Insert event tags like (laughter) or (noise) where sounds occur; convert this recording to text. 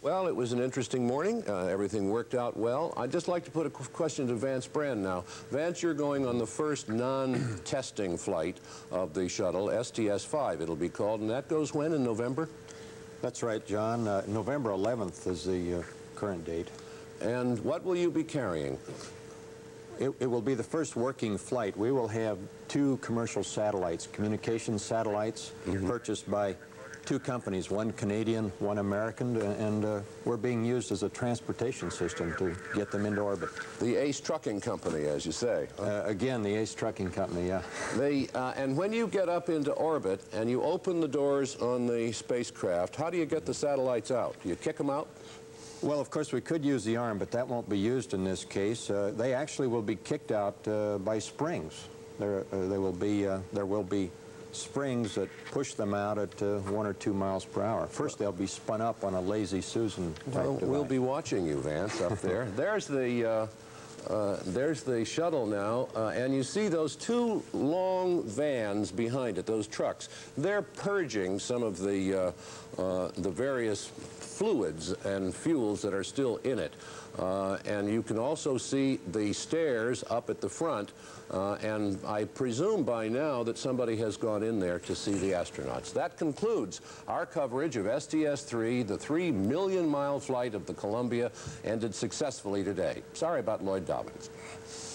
Well, it was an interesting morning. Uh, everything worked out well. I'd just like to put a qu- question to Vance Brand now. Vance, you're going on the first non-testing (clears throat) flight of the shuttle, STS-5 it'll be called, and that goes when, in November? That's right, John. Uh, November 11th is the uh, current date. And what will you be carrying? It, it will be the first working flight. We will have two commercial satellites, communications satellites, purchased by two companies, one Canadian, one American, and uh, we're being used as a transportation system to get them into orbit. The Ace Trucking Company, as you say. Uh, again, the Ace Trucking Company, yeah. They, uh, and when you get up into orbit and you open the doors on the spacecraft, how do you get the satellites out? Do you kick them out? Well, of course, we could use the arm, but that won't be used in this case. Uh, they actually will be kicked out uh, by springs. There, uh, they will be, uh, there will be springs that push them out at uh, one or two miles per hour. First, they'll be spun up on a lazy Susan type Well, we'll be watching you, Vance, up there. (laughs) there's the uh, uh, there's the shuttle now, uh, and you see those two long vans behind it, those trucks. They're purging some of the uh, uh, the various fluids and fuels that are still in it. Uh, and you can also see the stairs up at the front, uh, and I presume by now that somebody has gone in there to see the astronauts. That concludes our coverage of STS-3, the three million mile flight of the Columbia ended successfully today. Sorry about Lloyd Dobyns.